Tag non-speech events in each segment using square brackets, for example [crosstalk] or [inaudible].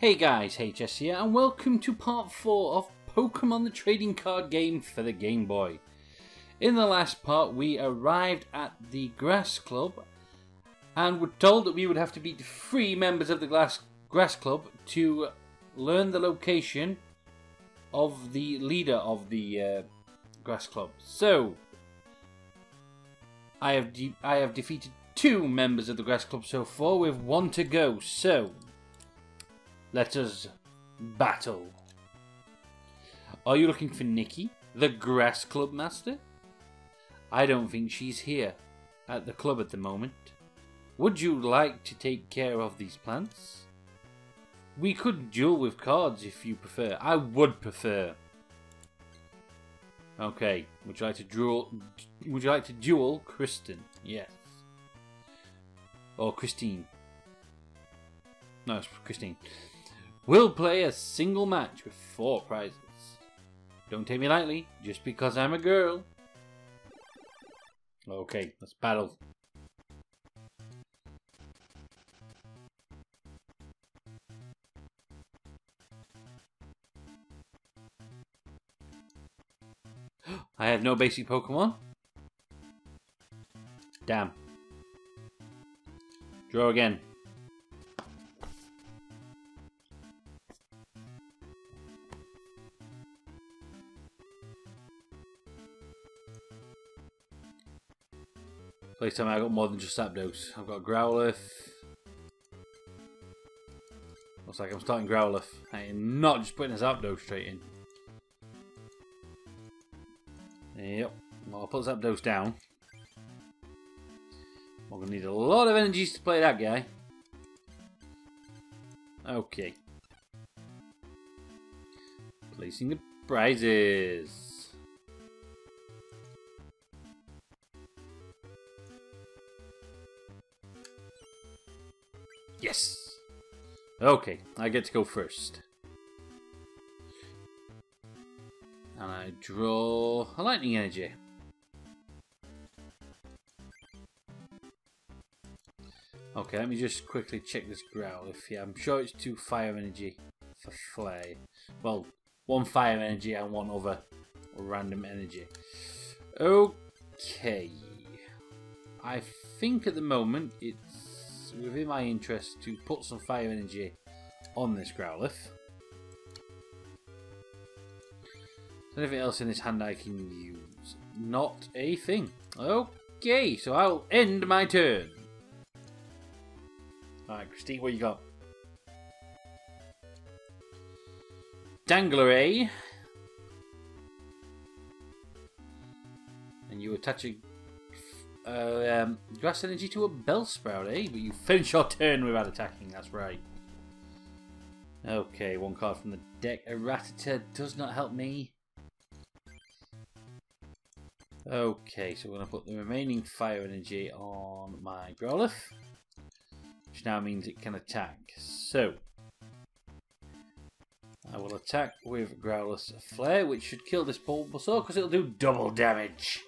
Hey guys, HS here, and welcome to part 4 of Pokemon the Trading Card Game for the Game Boy. In the last part, we arrived at the Grass Club and were told that we would have to beat three members of the Glass Grass Club to learn the location of the leader of the uh, Grass Club. So, I have I have defeated two members of the Grass Club so far, with one to go. So, let us battle. Are you looking for Nikki, the Grass Club Master? I don't think she's here at the club at the moment. Would you like to take care of these plants? We could duel with cards if you prefer. I would prefer. Okay, would you like to duel? Would you like to duel Kristen? Yes. Or Christine. No, it's Christine. We'll play a single match with four prizes. Don't take me lightly, just because I'm a girl. Okay, let's battle. [gasps] I have no basic Pokemon. Damn. Draw again. Please tell me I got more than just Zapdos. I've got Growlithe. Looks like I'm starting Growlithe. I am not just putting a Zapdos straight in. Yep. Well, I'll put Zapdos down. We're going to need a lot of energies to play that guy. Okay. Placing the prizes. Okay, I get to go first. And I draw a lightning energy. Okay, let me just quickly check this Growlithe. Yeah, I'm sure it's two fire energy for Flare. Well, one fire energy and one other random energy. Okay. I think at the moment within my interest to put some fire energy on this Growlithe. Anything else in this hand I can use? Not a thing. Okay, so I'll end my turn. Alright, Christine, what you got? Tangela And you attach a uh, um, grass energy to a Bellsprout, eh? But you finish your turn without attacking, that's right. Okay, one card from the deck. A Rattata does not help me. Okay, so we're going to put the remaining fire energy on my Growlithe, which now means it can attack. So, I will attack with Growlithe's Flare, which should kill this Bulbasaur because it'll do double damage.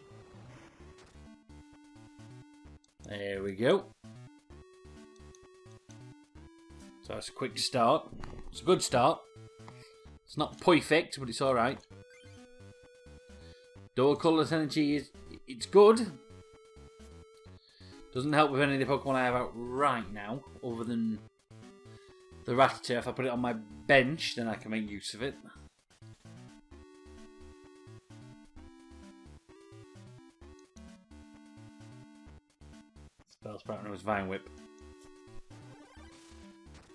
There we go. So that's a quick start. It's a good start. It's not perfect, but it's alright. Dual colourless energy is it's good. Doesn't help with any of the Pokemon I have out right now, other than the Rattata. If I put it on my bench, then I can make use of it. Bellsprout knows Vine Whip.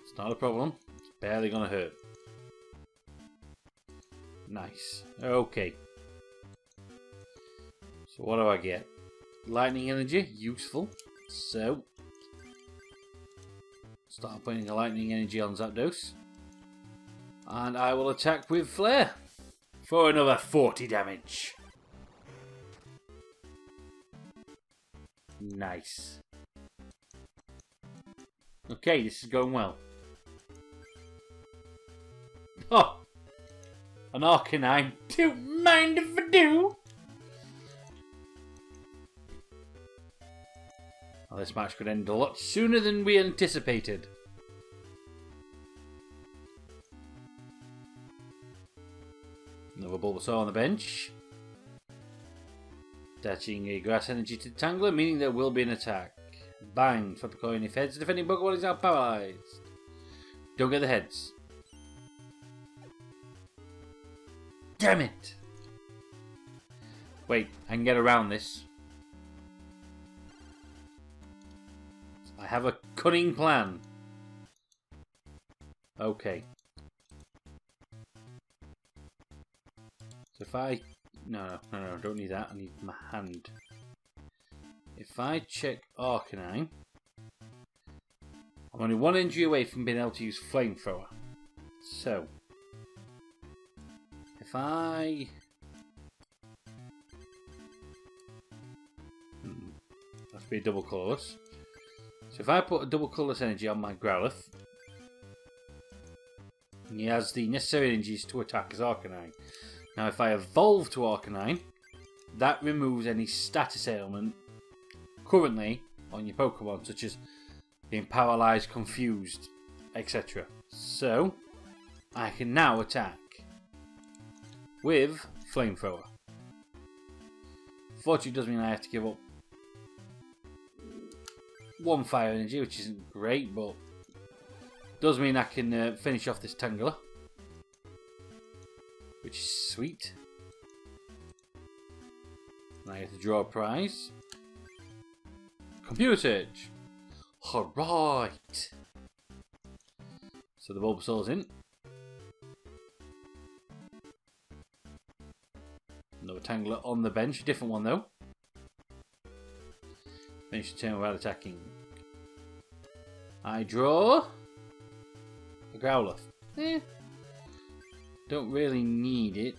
It's not a problem. It's barely gonna hurt. Nice. Okay. So what do I get? Lightning energy, useful. So, start putting a lightning energy on Zapdos. And I will attack with Flare for another 40 damage. Nice. Okay, this is going well. Oh! An Arcanine. Don't mind if I do! Well, this match could end a lot sooner than we anticipated. Another Bulbasaur on the bench. Attaching a grass energy to Tangela, meaning there will be an attack. Bang! Flip a coin if heads. Defending Pokemon is now paralyzed. Don't get the heads. Damn it! Wait, I can get around this. I have a cunning plan. Okay. So if I... No, no, no, no, don't need that. I need my hand. If I check Arcanine, I'm only one energy away from being able to use Flamethrower. So, if I... Hmm, must be a double colourless. So if I put a double colourless energy on my Growlithe, he has the necessary energies to attack as Arcanine. Now if I evolve to Arcanine, that removes any status ailment currently on your Pokemon, such as being paralyzed, confused, etc. So, I can now attack with Flamethrower. Fortunately, does mean I have to give up one fire energy, which isn't great, but does mean I can uh, finish off this Tangela, which is sweet. And I get to draw a prize. Computer search. Alright. So the Bulbasaur's in. Another Tangela on the bench. Different one though. Finish the turn without attacking. I draw a Growlithe. Eh. Don't really need it.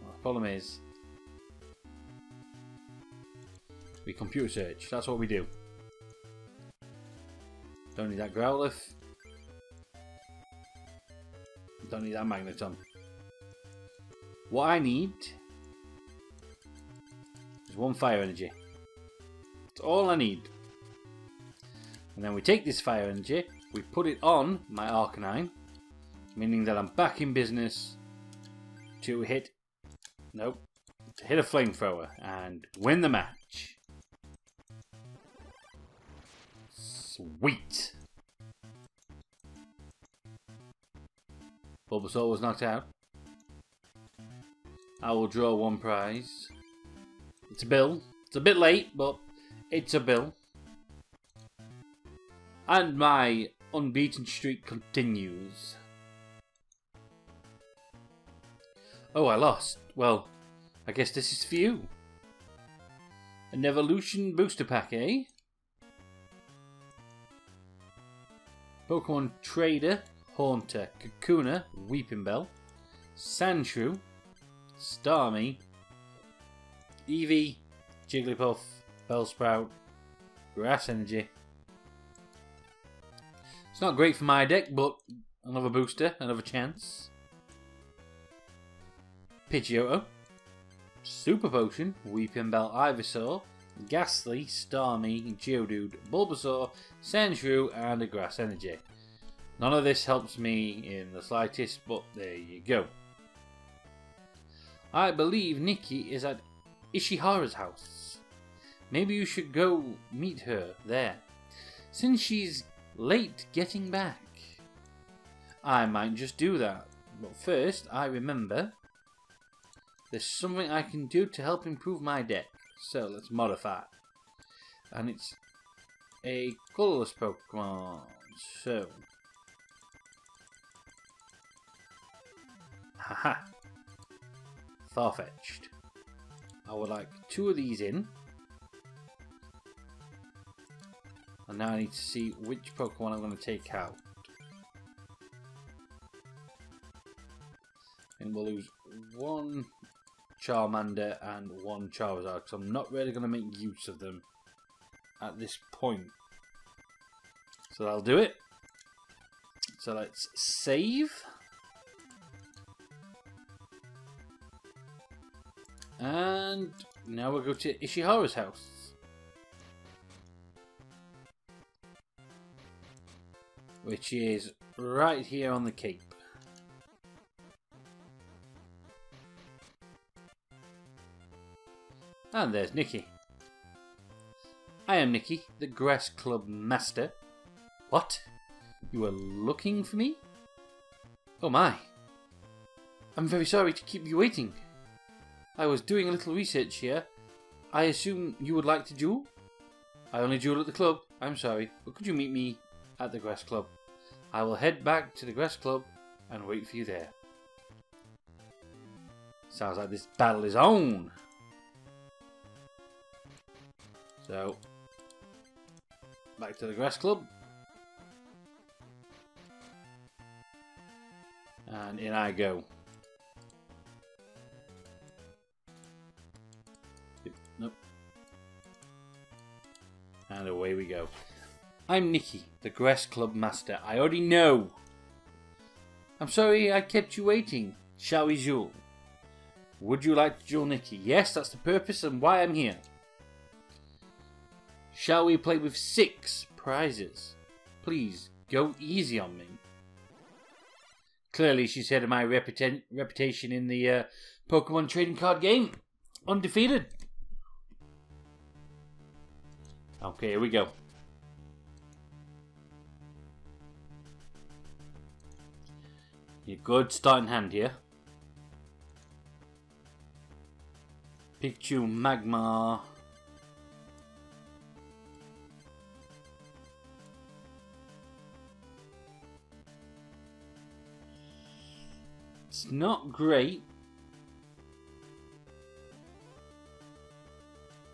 Well, the problem is We computer search. That's what we do. Don't need that Growlithe. Don't need that Magneton. What I need is one fire energy. That's all I need. And then we take this fire energy, we put it on my Arcanine, meaning that I'm back in business to hit, nope, to hit a flamethrower and win the match. Sweet. Bulbasaur was knocked out. I will draw one prize. It's a bill. It's a bit late, but it's a bill. And my unbeaten streak continues. Oh, I lost. Well, I guess this is for you. An evolution booster pack, eh? Pokemon Trader, Haunter, Kakuna, Weepinbell, Sandshrew, Starmie, Eevee, Jigglypuff, Bellsprout, Grass Energy. It's not great for my deck, but another booster, another chance. Pidgeotto, Super Potion, Weepinbell, Ivysaur, Gastly, Starmie, Geodude, Bulbasaur, Sandshrew, and a Grass Energy. None of this helps me in the slightest, but there you go. I believe Nikki is at Ishihara's house. Maybe you should go meet her there, since she's late getting back. I might just do that, but first I remember there's something I can do to help improve my deck. So let's modify. And it's a colorless Pokemon. So. Haha. Farfetch'd. I would like two of these in. And now I need to see which Pokemon I'm going to take out. And we'll lose one Charmander and one Charizard because I'm not really going to make use of them at this point. So I'll do it. So let's save. And now we'll go to Ishihara's house. which is right here on the cape. And there's Nikki. I am Nikki, the Grass Club Master. What? You are looking for me? Oh my. I'm very sorry to keep you waiting. I was doing a little research here. I assume you would like to duel? I only duel at the club. I'm sorry, but could you meet me at the Grass Club? I will head back to the Grass Club and wait for you there. Sounds like this battle is on. So, back to the Grass Club. And in I go. Nope. And away we go. I'm Nikki, the Grass Club Master. I already know. I'm sorry I kept you waiting. Shall we duel? Would you like to duel Nikki? Yes, that's the purpose and why I'm here. Shall we play with six prizes? Please, go easy on me. Clearly, she's heard of my reputa reputation in the uh, Pokemon trading card game. Undefeated. Okay, here we go. Your good starting hand here. Pikachu Magmar. Not great.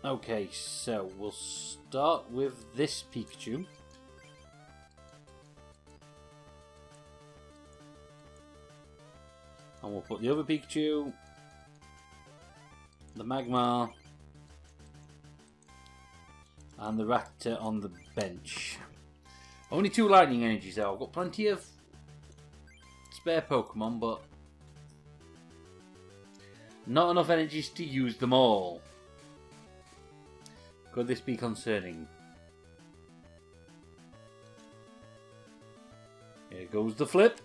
Okay, so we'll start with this Pikachu. And we'll put the other Pikachu, the Magmar, and the Rattata on the bench. Only two lightning energies though. I've got plenty of spare Pokemon, but not enough energies to use them all. Could this be concerning? Here goes the flip.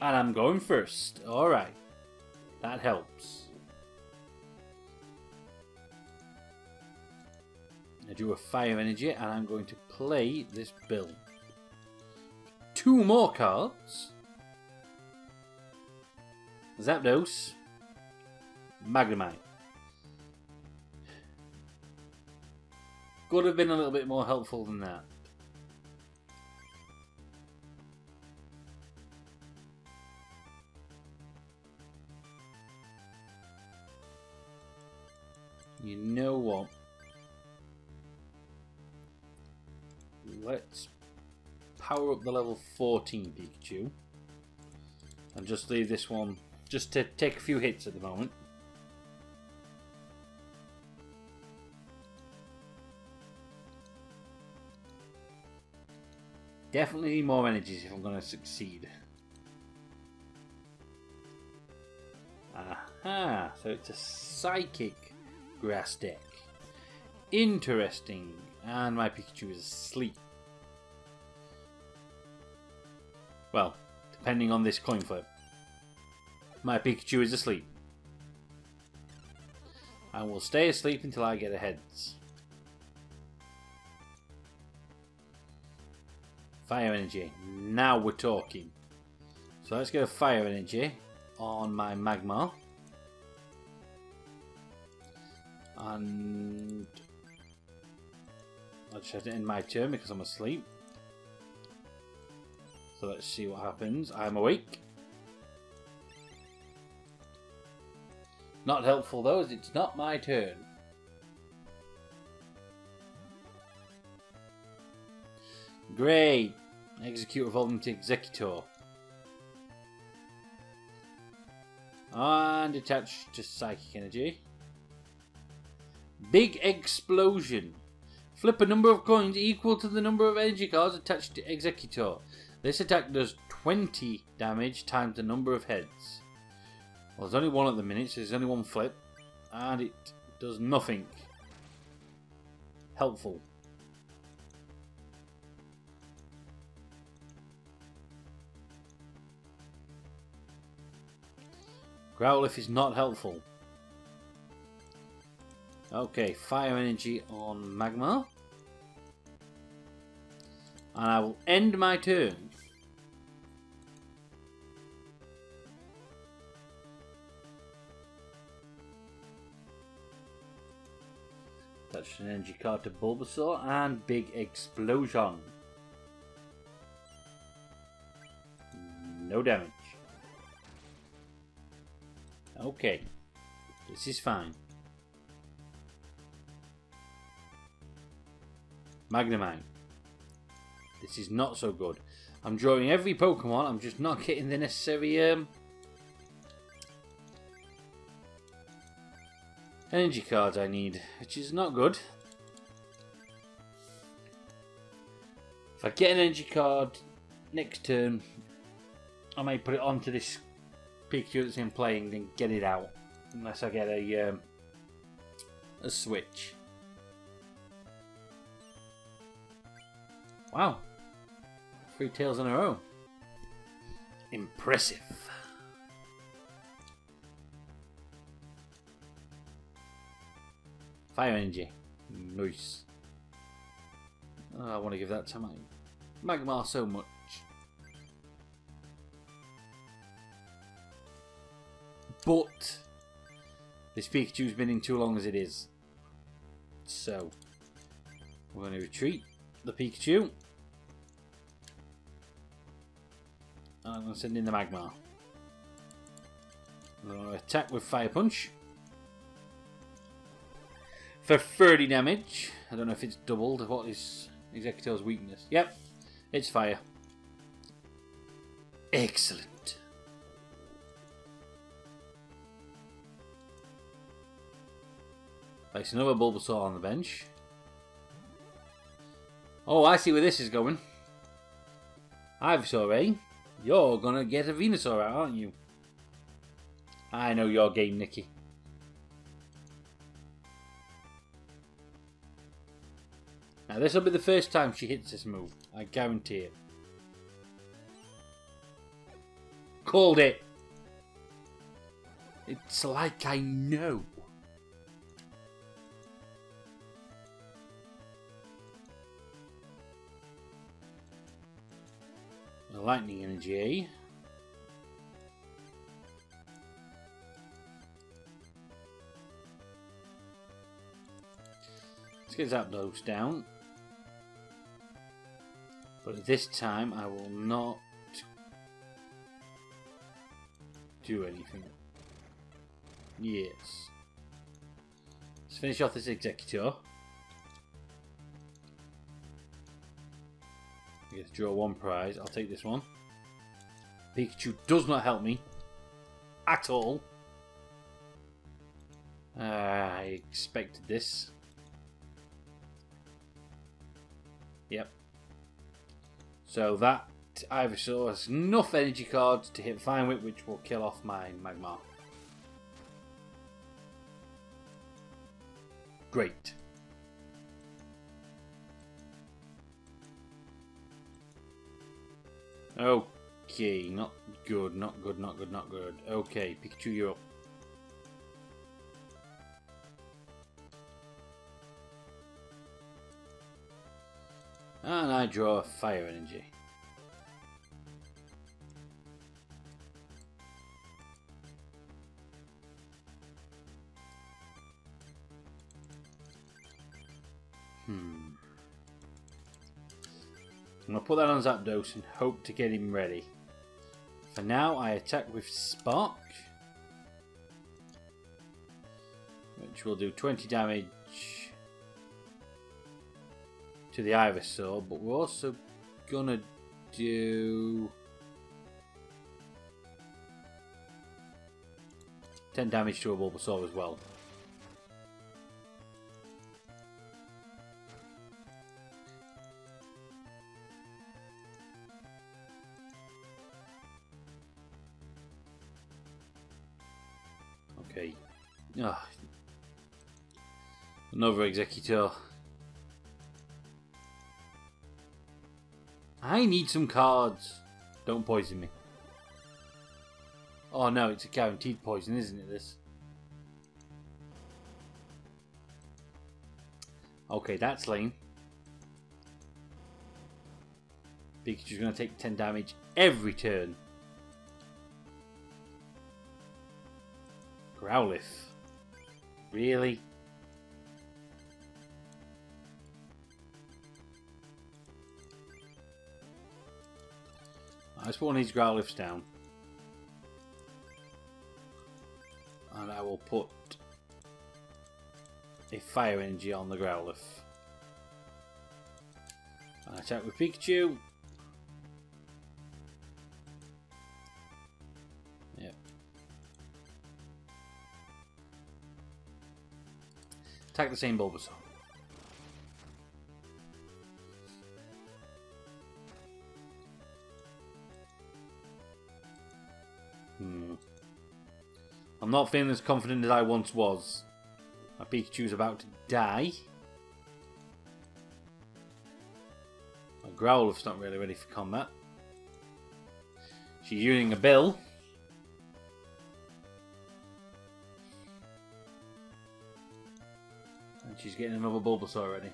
And I'm going first. Alright. That helps. I do a fire energy and I'm going to play this bill. Two more cards. Zapdos, Magnemite. Could have been a little bit more helpful than that. You know what? Let's power up the level 14 Pikachu. And just leave this one just to take a few hits at the moment. Definitely need more energies if I'm going to succeed. Aha, so it's a psychic grass deck. Interesting. And my Pikachu is asleep. Well, depending on this coin flip. My Pikachu is asleep. I will stay asleep until I get a heads. Fire energy. Now we're talking. So let's a fire energy on my Magmar. And I'll just it in my turn because I'm asleep. So let's see what happens. I'm awake. Not helpful though, as it's not my turn. Great! Exeggcute Revolving Exeggutor And attach to Psychic Energy. Big Eggsplosion. Flip a number of coins equal to the number of energy cards attached to Exeggutor. This attack does 20 damage times the number of heads. Well, there's only one at the minute, so there's only one flip. And it does nothing helpful. Growlithe is not helpful. Okay, fire energy on Magmar. And I will end my turn an energy card to Bulbasaur and big eggsplosion. No damage. Okay. This is fine. Magnemite. This is not so good. I'm drawing every Pokemon, I'm just not getting the necessary um, energy cards I need, which is not good. If I get an energy card next turn, I may put it onto this Pikachu that's in playing, then get it out. Unless I get a um, a switch. Wow. Three tails in a row. Impressive. Fire energy. Nice. Oh, I want to give that to my Magmar so much. But this Pikachu's been in too long as it is. So we're going to retreat the Pikachu. And I'm going to send in the Magmar. I'm going to attack with Fire Punch. For 30 damage. I don't know if it's doubled. What is Exeggutor's weakness? Yep, it's fire. Excellent. Place another Bulbasaur on the bench. Oh, I see where this is going. Ivysaur, eh? You're gonna get a Venusaur out, aren't you? I know your game, Nikki. Now this will be the first time she hits this move. I guarantee it. Called it. It's like I know. lightning energy. Eh? Let's get Zapdos down. But this time I will not do anything. Yes. Let's finish off this Exeggutor. I get to draw one prize. I'll take this one. Pikachu does not help me. At all. Uh, I expected this. Yep. So that Ivysaur has enough energy cards to hit Vine Whip, which will kill off my Magmar. Great. Okay, not good, not good, not good, not good. Okay, Pikachu, you're up. And I draw fire energy. Hmm. I'm going to put that on Zapdos and hope to get him ready. For now, I attack with Spark. Which will do 20 damage to the Ivysaur. But we're also to do... 10 damage to a Bulbasaur as well. Okay. Oh. Another Exeggutor. I need some cards. Don't poison me. Oh no, it's a guaranteed poison, isn't it, this? Okay, that's lame. Pikachu's going to take 10 damage every turn. Growlithe. Really? I spawn these Growlithes down. And I will put a fire energy on the Growlithe. And attack with Pikachu. Yep. Attack the same Bulbasaur. Not feeling as confident as I once was. My Pikachu's about to die. My Growlithe's not really ready for combat. She's using a bill. And she's getting another Bulbasaur ready.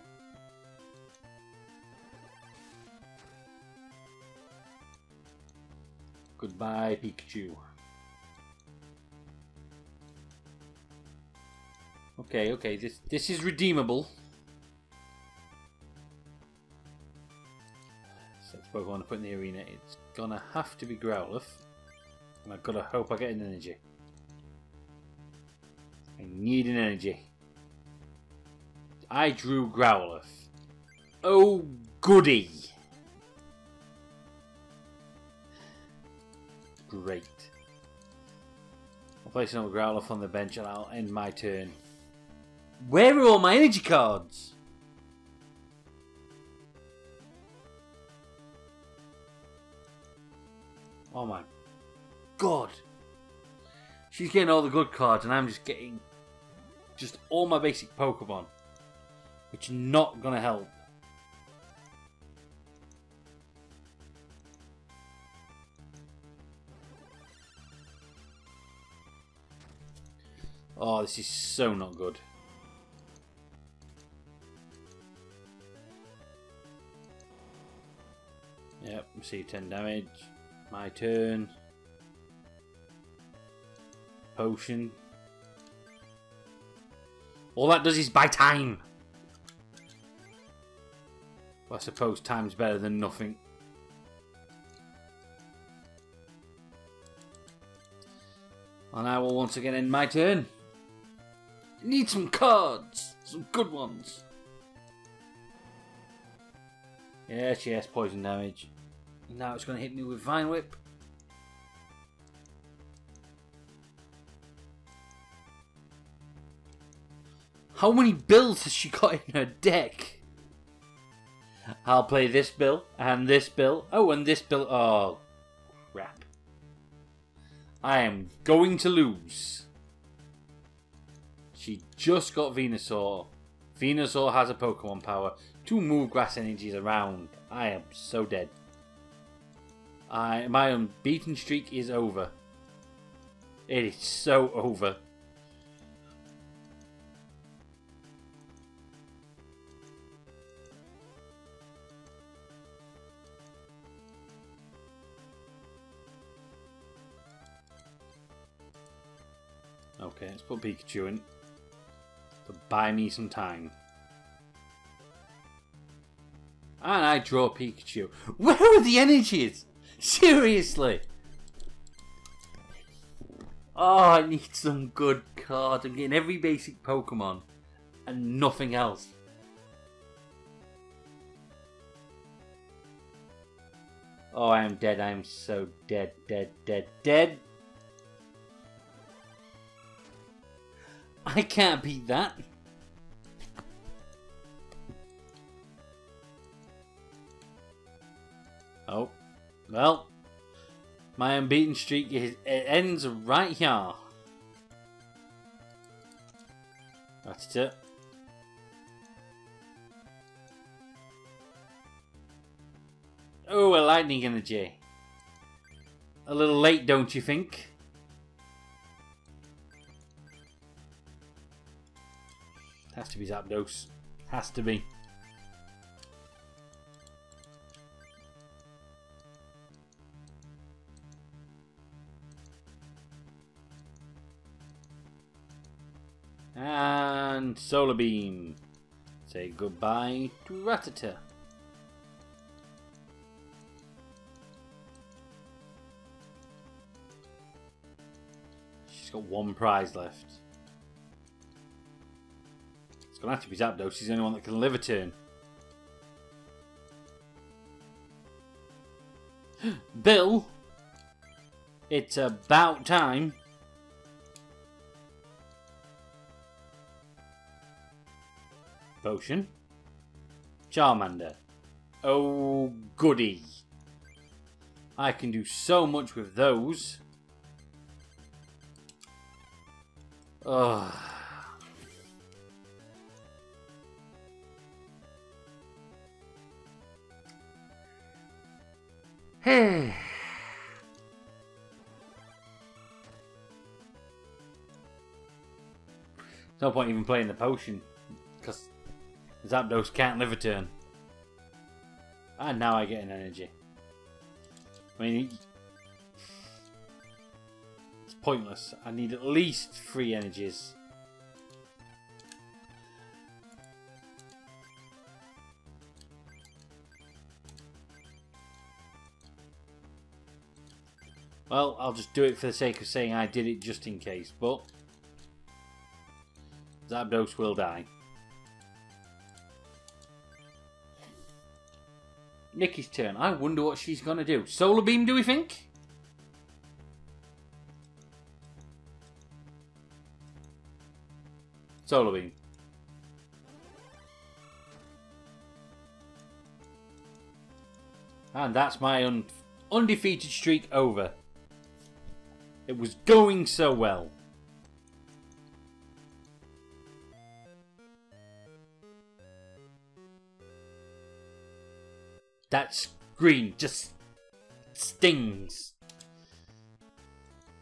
Goodbye, Pikachu. Okay, okay, this this is redeemable. So it's Pokemon to put in the arena. It's gonna have to be Growlithe. And I've gotta hope I get an energy. I need an energy. I drew Growlithe. Oh goody! Great. I'll place another Growlithe on the bench and I'll end my turn. Where are all my energy cards? Oh my god. She's getting all the good cards and I'm just getting just all my basic Pokemon. Which is not going to help. Oh, this is so not good. Yep, receive 10 damage. My turn. Potion. All that does is buy time. Well, I suppose time's better than nothing. And I will once again end my turn. Need some cards. Some good ones. Yes, yes, poison damage. Now it's going to hit me with Vine Whip. How many bills has she got in her deck? I'll play this bill, and this bill. Oh, and this bill. Oh, crap. I am going to lose. She just got Venusaur. Venusaur has a Pokemon power to move grass energies around. I am so dead. I, my unbeaten streak is over. It is so over. Okay, let's put Pikachu in. To buy me some time. And I draw Pikachu. Where are the energies? [laughs] Seriously? Oh, I need some good cards. I'm getting every basic Pokemon and nothing else. Oh, I am dead. I am so dead, dead, dead, dead. I can't beat that. Oh, well, my unbeaten streak is, it ends right here. That's it. Oh, a lightning energy. A little late, don't you think? Has to be Zapdos. Has to be. Solar Beam. Say goodbye to Rattata. She's got one prize left. It's going to have to be Zapdos. She's the only one that can live a turn. [gasps] Bill! It's about time. Potion. Charmander. Oh, goody. I can do so much with those. Ugh. Hey. [sighs] no point even playing the potion because Zapdos can't live a turn. And now I get an energy. I mean, it's pointless. I need at least three energies. Well, I'll just do it for the sake of saying I did it just in case, but Zapdos will die. Nikki's turn. I wonder what she's going to do. Solar Beam, do we think? Solar Beam. And that's my un undefeated streak over. It was going so well. That screen just stings.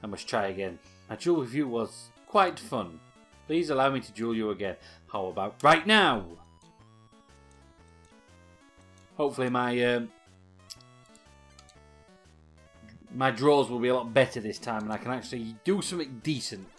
I must try again. My duel with you was quite fun. Please allow me to duel you again. How about right now? Hopefully my um, my draws will be a lot better this time and I can actually do something decent.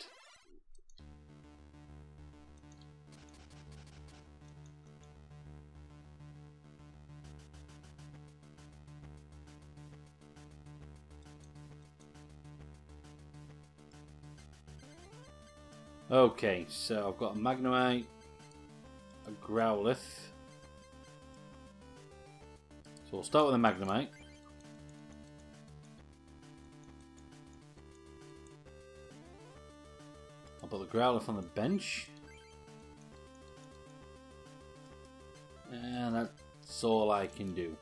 Okay, so I've got a Magnemite, a Growlithe. So we'll start with a Magnemite. I'll put the Growlithe on the bench. And that's all I can do.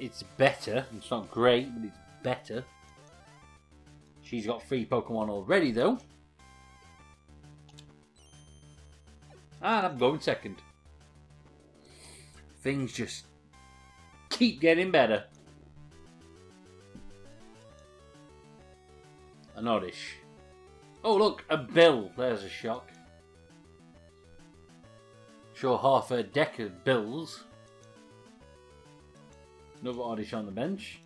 It's better. It's not great, but it's better. She's got three Pokemon already, though. And I'm going second. Things just keep getting better. An Oddish. Oh, look, a bill. There's a shock. Sure, half a deck of bills. Another Oddish on the bench.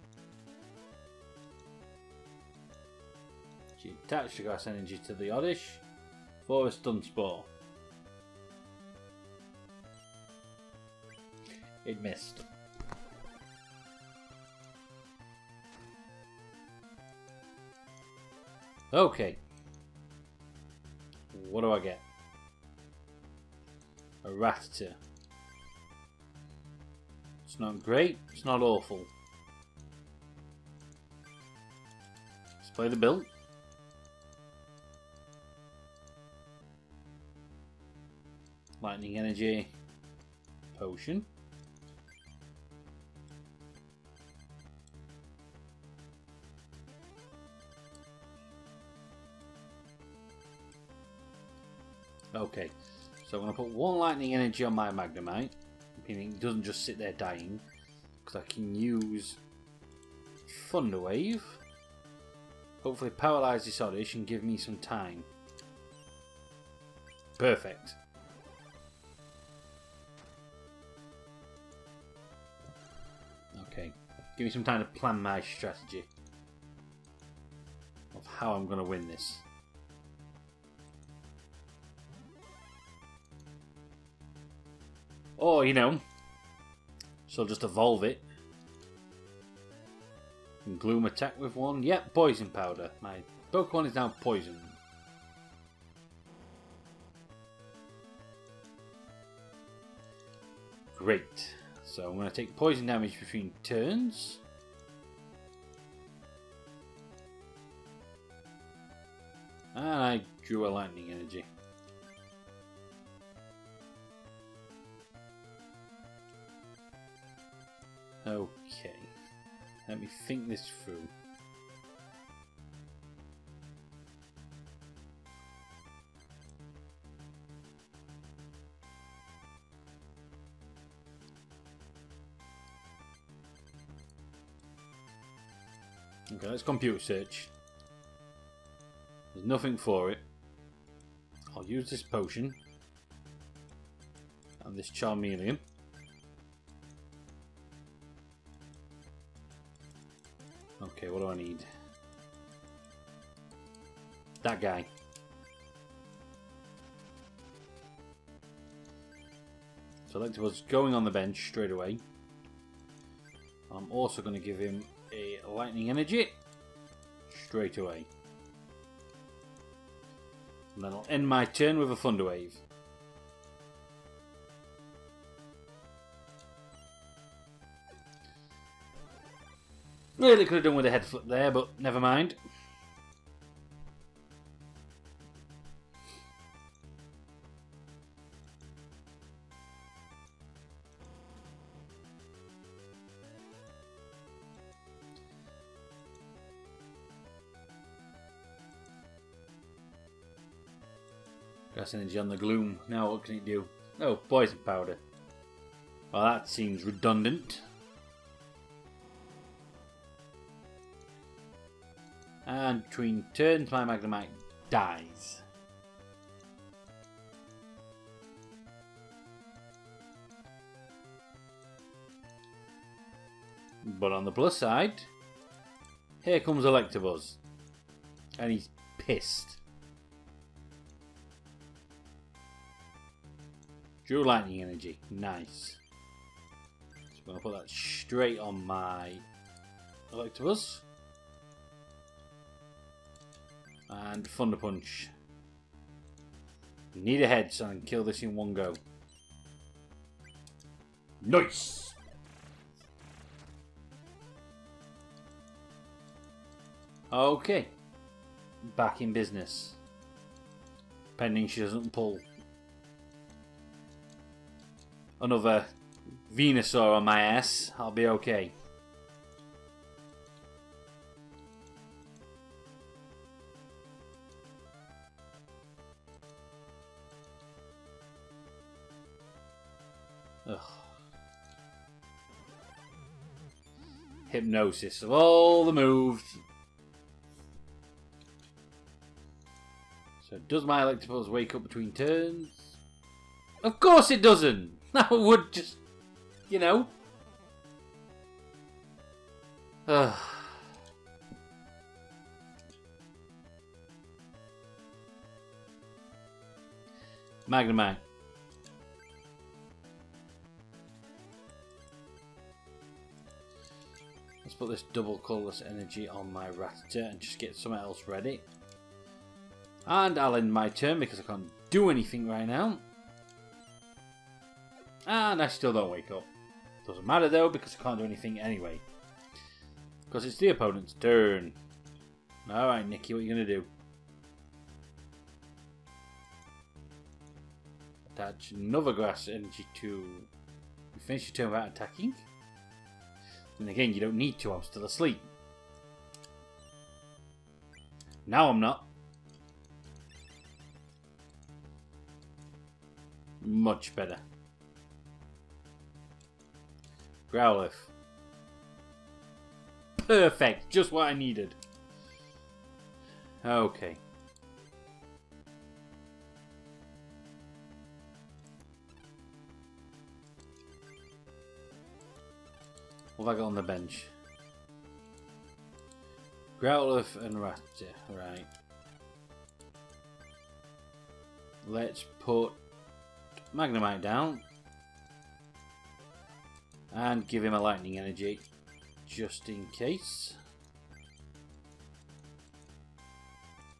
Attached the grass energy to the Oddish for a stun spore. It missed. Okay. What do I get? A Rattata. It's not great, it's not awful. Let's play the build. Lightning Energy, Potion. Okay, so I'm going to put one Lightning Energy on my Magnemite, meaning it doesn't just sit there dying, because I can use Thunder Wave. Hopefully paralyze this Oddish and give me some time. Perfect. Give me some time to plan my strategy. Of how I'm going to win this. Or, you know, so just evolve it. And gloom attack with one. Yep, poison powder. My Pokemon is now poisoned. Great. So I'm going to take poison damage between turns. And I drew a lightning energy. Okay. Let me think this through. Okay, let's computer search. There's nothing for it. I'll use this potion. And this Charmeleon. Okay, what do I need? That guy. So was going on the bench straight away. I'm also going to give him lightning energy straight away. And then I'll end my turn with a thunder wave. Really could have done with a head flip there, but never mind. Energy on the gloom. Now what can it do? Oh, poison powder. Well, that seems redundant. And between turns, my Magnemite dies. But on the plus side, here comes Electabuzz. And he's pissed. Drew Lightning Energy. Nice. So I'm going to put that straight on my Electabuzz. And Thunder Punch. Need a head so I can kill this in one go. Nice! Okay. Back in business. Pending she doesn't pull another Venusaur on my ass, I'll be okay. Ugh. Hypnosis of all the moves. So does my Electabuzz wake up between turns? Of course it doesn't! [laughs] That would just, you know. Ugh. Let's put this double colourless energy on my Rattata and just get something else ready. And I'll end my turn because I can't do anything right now. And I still don't wake up. Doesn't matter though because I can't do anything anyway. Because it's the opponent's turn. Alright Nikki, what are you going to do? Attach another grass energy to... You finish your turn without attacking? And again, you don't need to, I'm still asleep. Now I'm not. Much better. Growlithe. Perfect. Just what I needed. Okay. What have I got on the bench? Growlithe and Rattata, right. Let's put Magnemite down. And give him a lightning energy, just in case.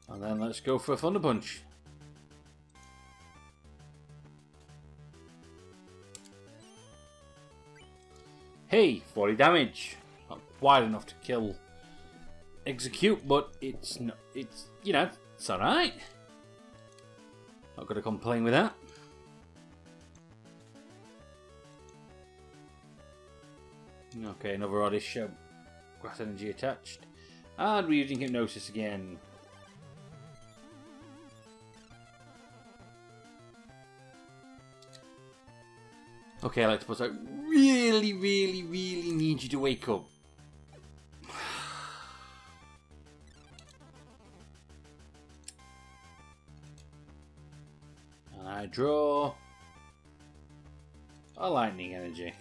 And then let's go for a Thunder Punch. Hey, 40 damage. Not wide enough to kill Exeggcute, but it's not, it's, you know, it's alright. Not gonna complain with that. Okay, another oddish show. Uh, grass energy attached. And we're using hypnosis again. Okay, Electabuzz, I really, really, really need you to wake up. [sighs] And I draw a lightning energy.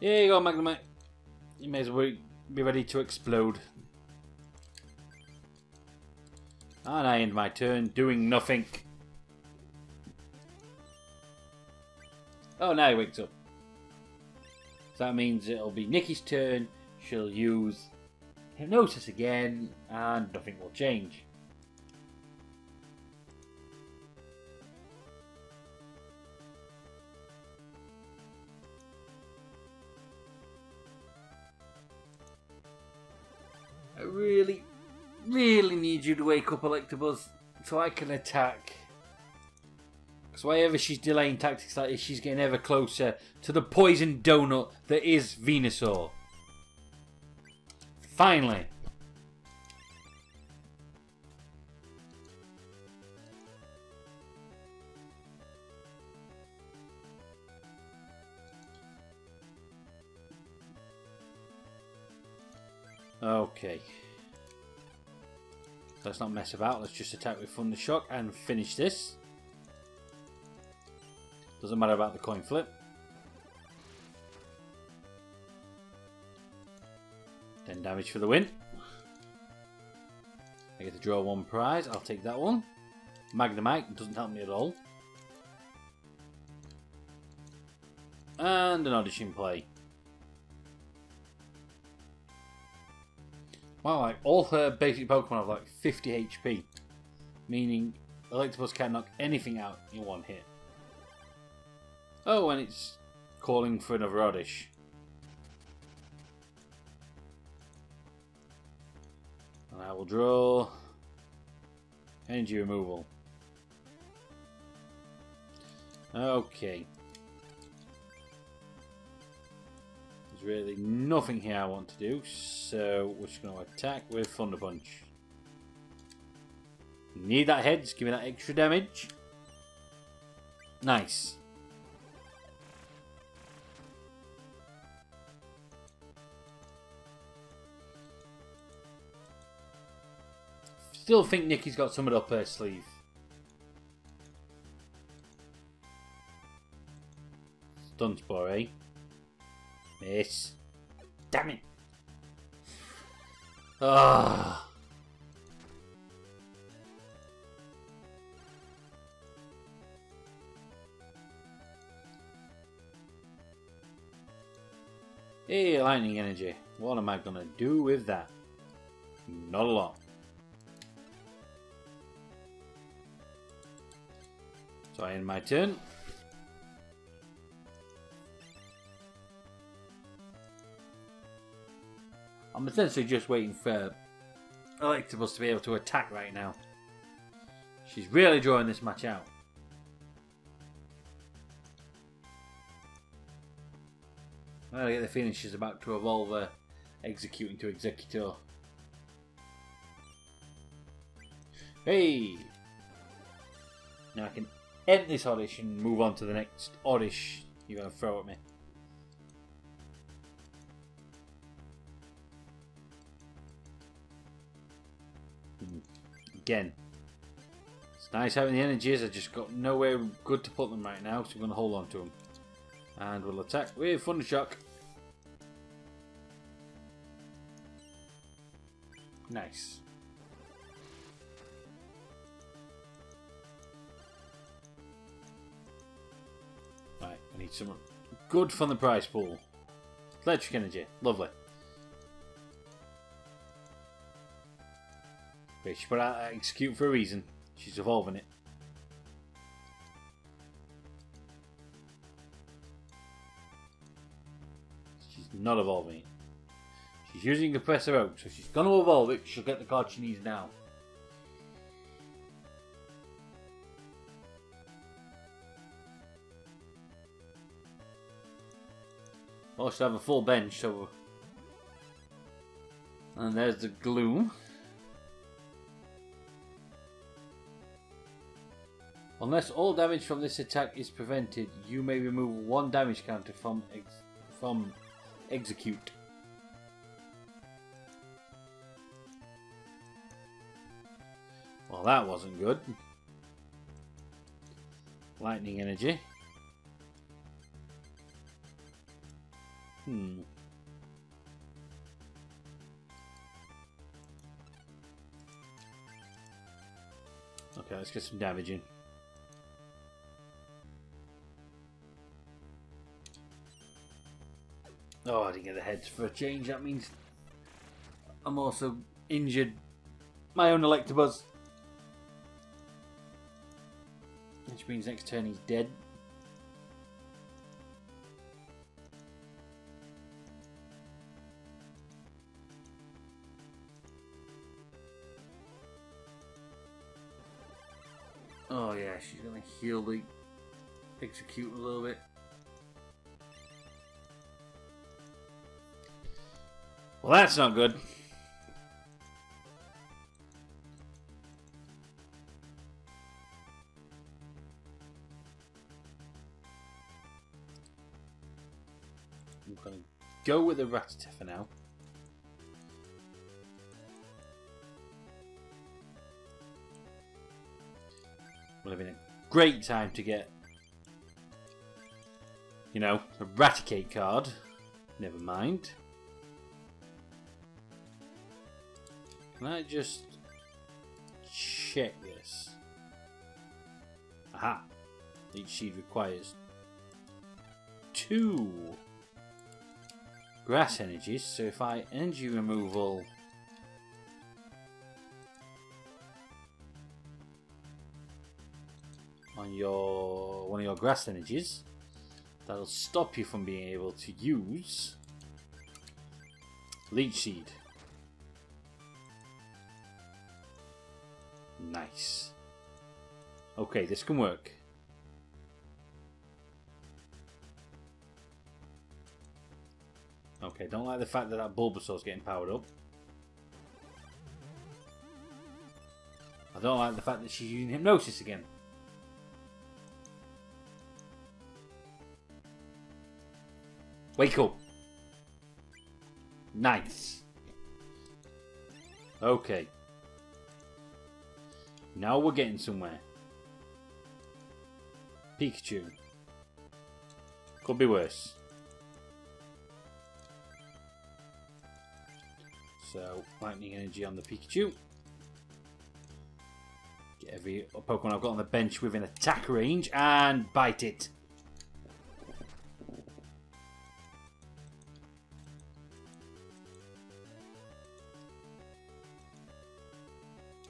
Here you go, Magnemite. You may as well be ready to explode. And I end my turn doing nothing. Oh, now he wakes up. So that means it'll be Nikki's turn. She'll use Hypnosis again, and nothing will change. Really, really need you to wake up, Electabuzz, so I can attack. Because whenever she's delaying tactics like this, she's getting ever closer to the poison donut that is Venusaur. Finally. Okay. Let's not mess about. Let's just attack with Thunder Shock and finish this. Doesn't matter about the coin flip. Ten damage for the win. I get to draw one prize. I'll take that one. Magnemite doesn't help me at all. And an audition play. Wow, like all her basic Pokemon have like 50 HP, meaning Electabuzz can't knock anything out in one hit. Oh, and it's calling for another Oddish. And I will draw energy removal. Okay. Really nothing here I want to do, so we're just going to attack with Thunder Punch. Need that heads, give me that extra damage. Nice. Still think Nikki's got something up her sleeve. Stun Spore, eh? Miss. Damn it. Ah. Hey, lightning energy. What am I gonna do with that? Not a lot. So I end my turn. I'm essentially just waiting for Electabuzz to be able to attack right now. She's really drawing this match out. I get the feeling she's about to evolve her Exeggcute into Exeggutor. Hey! Now I can end this and move on to the next Oddish you're going to throw at me. Again. It's nice having the energies, I've just got nowhere good to put them right now, so I'm going to hold on to them. And we'll attack with Thunder Shock. Nice. Right, I need some good from the prize pool. Electric energy, lovely. She put out Exeggcute for a reason. She's evolving it. She's not evolving it. She's using Professor Oak, so she's going to evolve it. She'll get the card she needs now. She'll have a full bench, so... And there's the Gloom. Unless all damage from this attack is prevented, you may remove one damage counter from ex from Exeggcute. Well, that wasn't good. Lightning energy. Hmm. Okay, let's get some damage in. Oh, I didn't get the heads for a change. That means I'm also injured. My own Electabuzz. Which means next turn he's dead. Oh yeah, she's gonna heal the Exeggcute a little bit. Well, that's not good. I'm going to go with the Rattata for now. Would have been a great time to get, you know, a Raticate card. Never mind. Can I just check this? Aha! Leech Seed requires two grass energies, so if I energy removal on your one of your grass energies, that'll stop you from being able to use leech seed. Nice. Okay, this can work. Okay, don't like the fact that that Bulbasaur's getting powered up. I don't like the fact that she's using Hypnosis again. Wake up! Nice. Okay. Now we're getting somewhere. Pikachu. Could be worse. So, lightning energy on the Pikachu. Get every Pokemon I've got on the bench within attack range and bite it.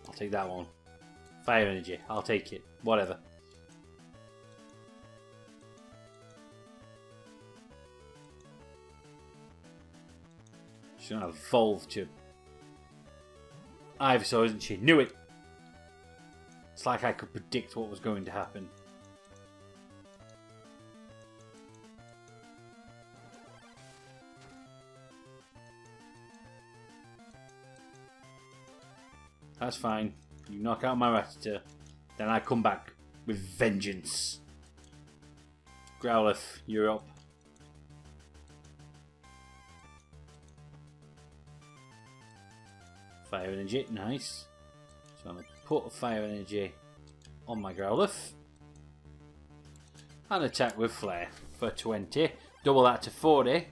I'll take that one. Fire energy. I'll take it. Whatever. She's gonna evolve to Ivysaur, isn't she? Knew it! It's like I could predict what was going to happen. That's fine. You knock out my Rattata, then I come back with vengeance. Growlithe, you're up. Fire energy, nice. So I'm going to put fire energy on my Growlithe. And attack with Flare. for 20. Double that to 40.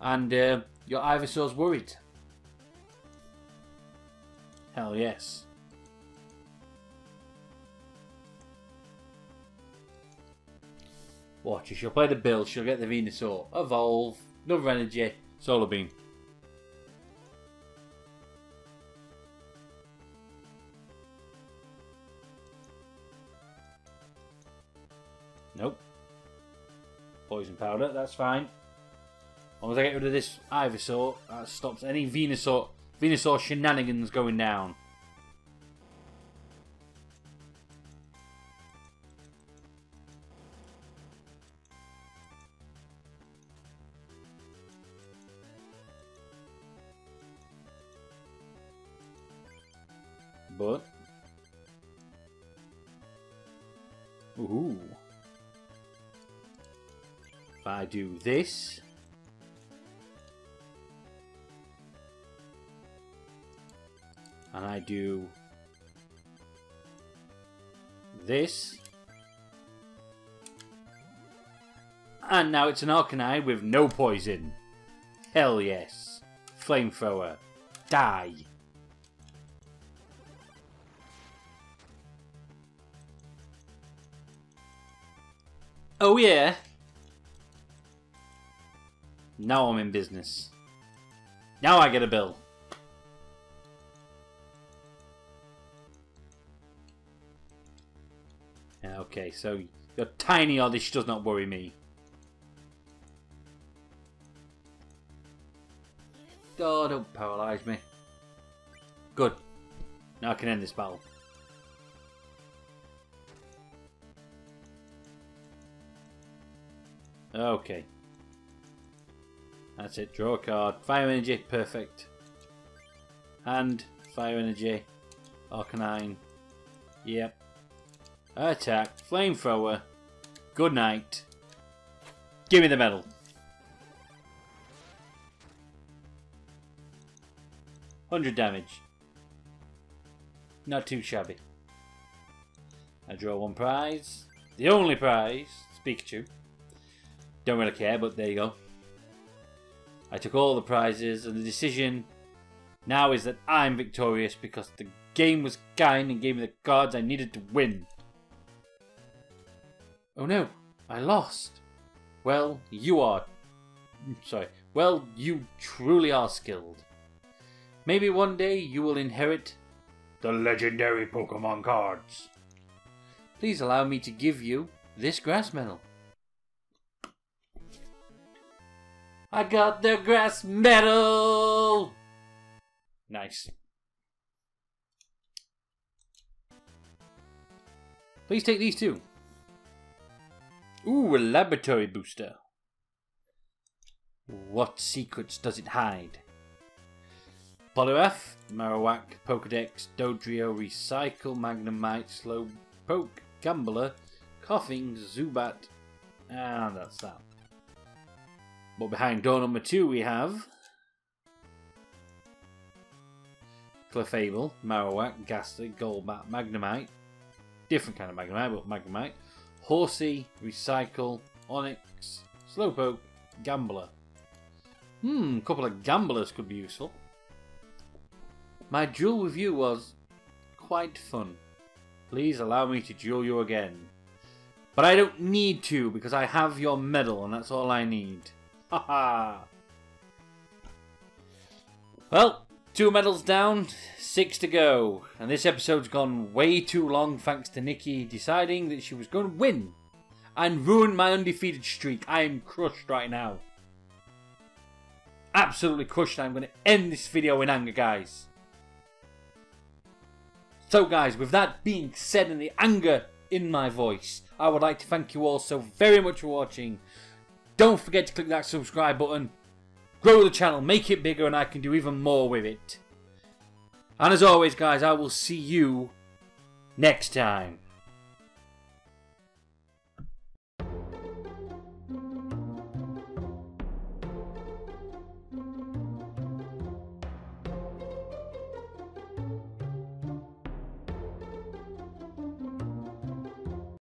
And uh, your Ivysaur's worried. Hell yes. Watch, she'll play the bill, she'll get the Venusaur. Evolve, another energy, Solar Beam. Nope. Poison powder, that's fine. As long as I get rid of this Ivysaur, that stops any Venusaur, Venusaur shenanigans going down. Do this... And I do... This... And now it's an Arcanine with no poison. Hell yes. Flamethrower. Die. Oh yeah. Now I'm in business. Now I get a bill. Okay, so your tiny oddish does not worry me. Oh, don't paralyze me. Good. Now I can end this battle. Okay. That's it. Draw a card. Fire energy. Perfect. Hand. Fire energy. Arcanine. Yep. Attack. Flamethrower. Good night. Give me the medal. Hundred damage. Not too shabby. I draw one prize. The only prize. Pikachu. Don't really care, but there you go. I took all the prizes, and the decision now is that I'm victorious because the game was kind and gave me the cards I needed to win. Oh no, I lost. Well, you are. Sorry. Well, you truly are skilled. Maybe one day you will inherit the legendary Pokemon cards. Please allow me to give you this grass medal. I got the grass medal! Nice. Please take these two. Ooh, a laboratory booster. What secrets does it hide? Poliwrath, Marowak, Pokedex, Dodrio, Recycle, Magnemite, Slowpoke, Gambler, Koffing, Zubat, and that's that. But behind door number two we have Clefable, Marowak, Gastly, Golbat, Magnemite. Different kind of Magnemite, but Magnemite. Horsea, Recycle, Onix, Slowpoke, Gambler. Hmm, a couple of Gamblers could be useful. My duel with you was quite fun. Please allow me to duel you again. But I don't need to because I have your medal and that's all I need. [laughs] Well, two medals down, six to go. And this episode's gone way too long thanks to Nikki deciding that she was going to win and ruin my undefeated streak. I am crushed right now. Absolutely crushed. I'm going to end this video in anger, guys. So, guys, with that being said and the anger in my voice, I would like to thank you all so very much for watching. Don't forget to click that subscribe button. Grow the channel, make it bigger, and I can do even more with it. And as always, guys, I will see you next time.